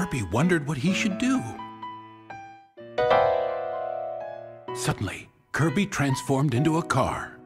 Kirby wondered what he should do. Suddenly, Kirby transformed into a car.